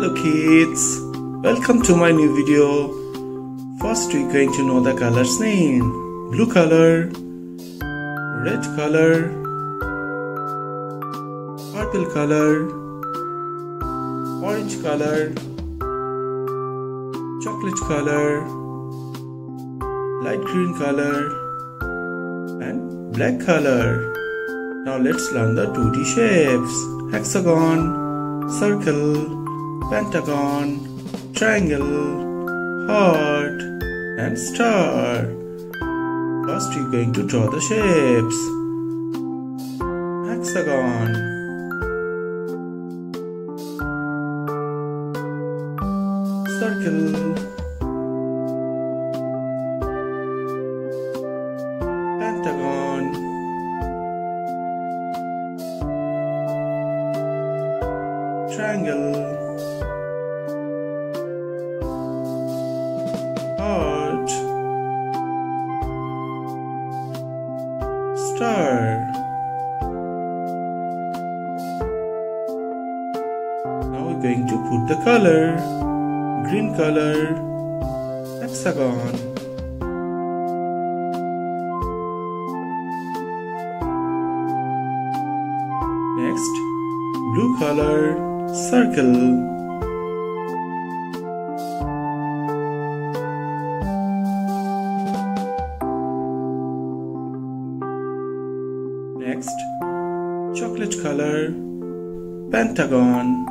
Hello kids, welcome to my new video. First we're going to know the colors name. Blue color, red color, purple color, orange color, chocolate color, light green color and black color. Now let's learn the 2D shapes. Hexagon, circle, pentagon, triangle, heart and star. First we're going to draw the shapes. Hexagon. Circle. Pentagon. Triangle. Star. Now we're going to put the color green color hexagon. Next blue color circle Next, chocolate color, pentagon.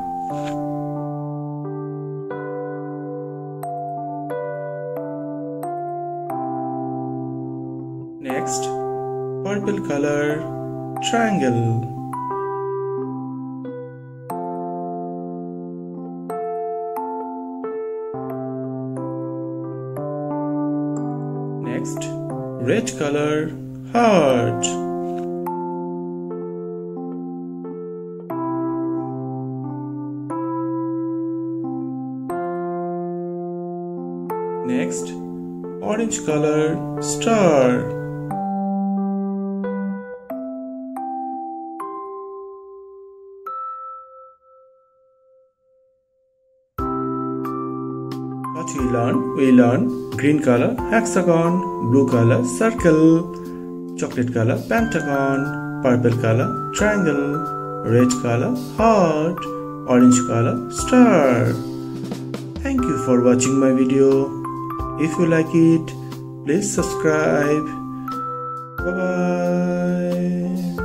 Next, purple color, triangle. Next, red color, heart. Next, orange color star. What we learn? We learn green color hexagon, blue color circle, chocolate color pentagon, purple color triangle, red color heart, orange color star. Thank you for watching my video. If you like it, please subscribe. Bye bye.